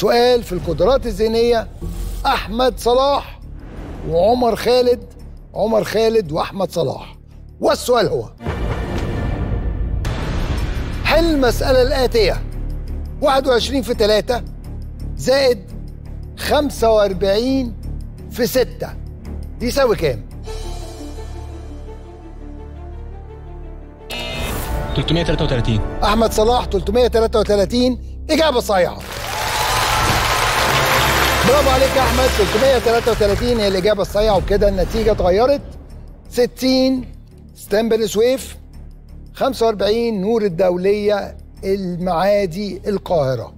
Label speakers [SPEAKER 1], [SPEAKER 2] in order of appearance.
[SPEAKER 1] سؤال في القدرات الذهنية أحمد صلاح وعمر خالد عمر خالد وأحمد صلاح. والسؤال هو حل المسألة الآتية 21 في 3 زائد 45 في 6 دي يساوي كام؟
[SPEAKER 2] 333
[SPEAKER 1] أحمد صلاح 333 إجابة صحيحة. برافو عليك يا أحمد. 333 هي الإجابة الصحيحة وبكده النتيجة اتغيرت. 60 ستامبل سويف 45 نور الدولية المعادي القاهرة.